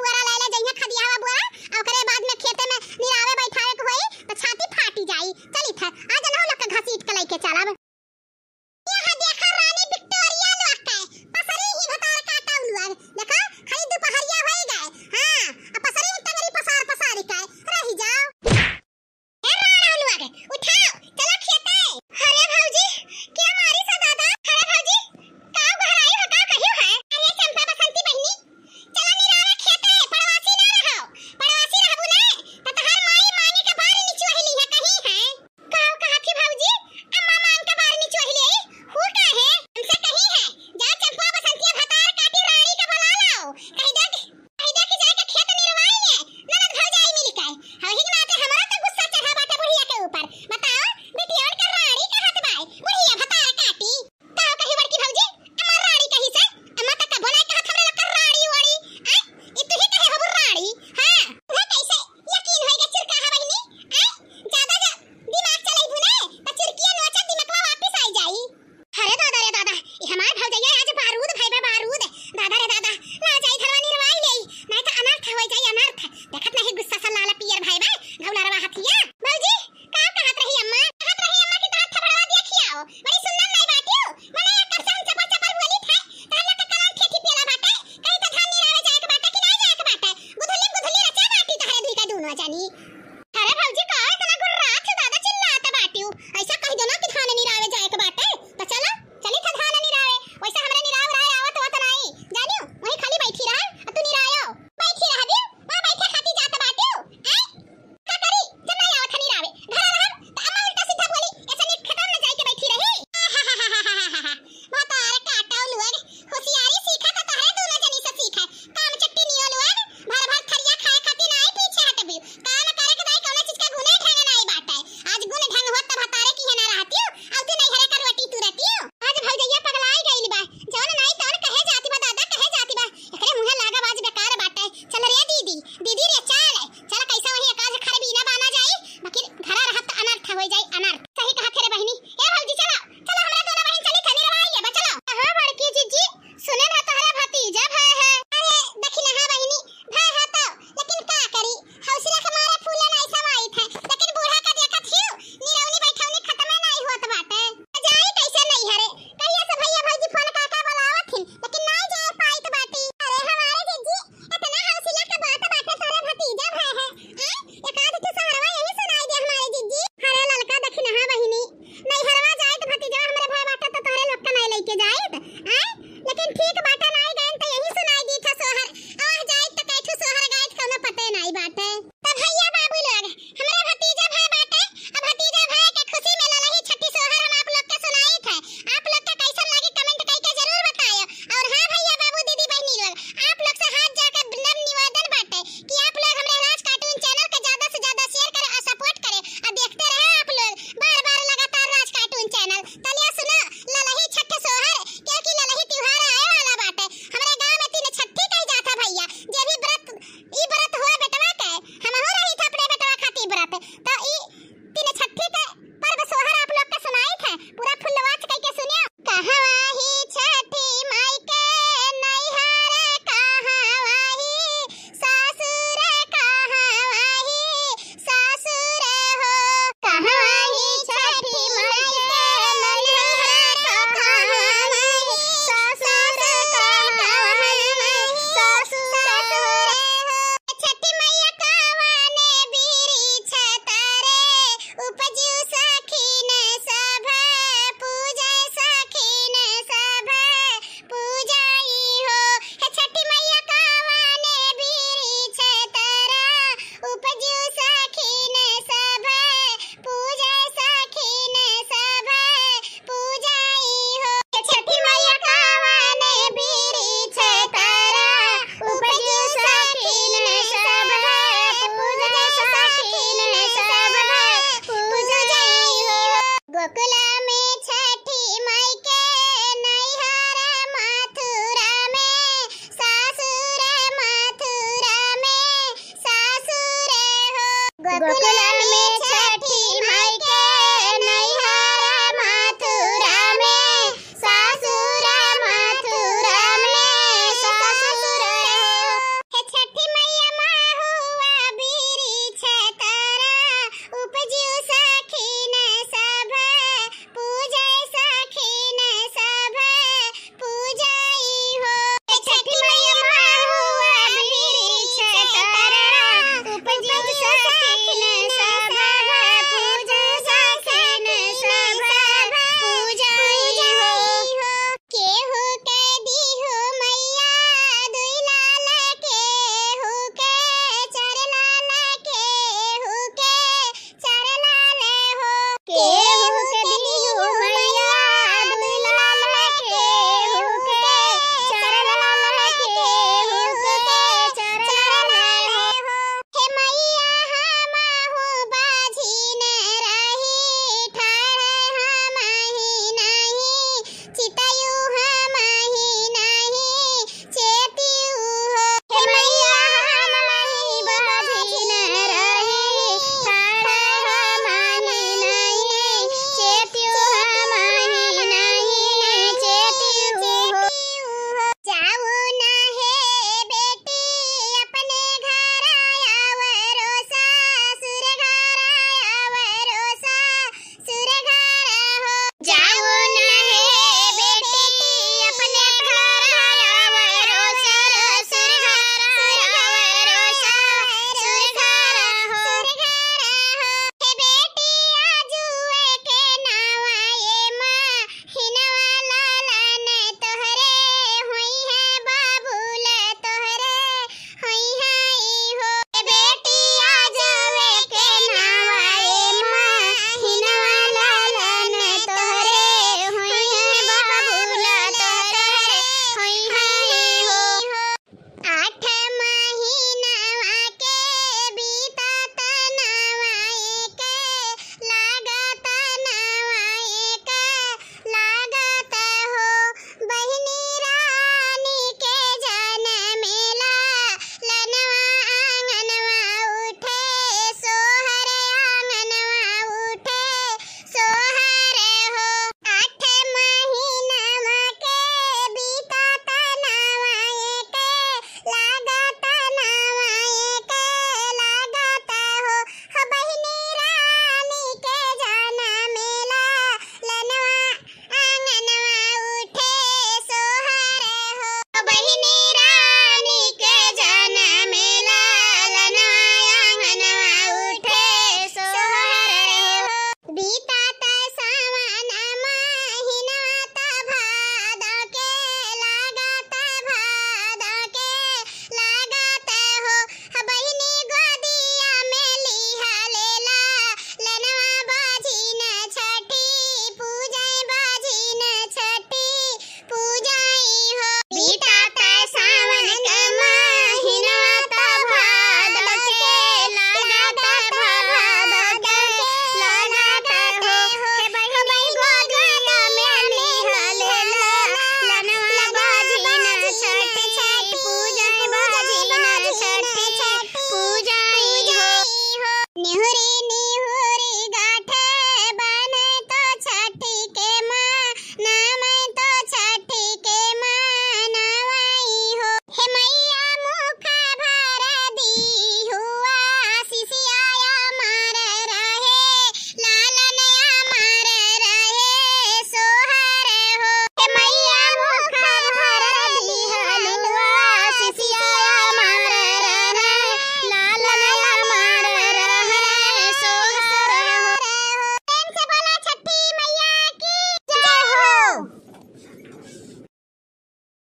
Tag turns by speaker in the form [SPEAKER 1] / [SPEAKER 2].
[SPEAKER 1] बुआरा ले ले जइहा खदिया Guacula.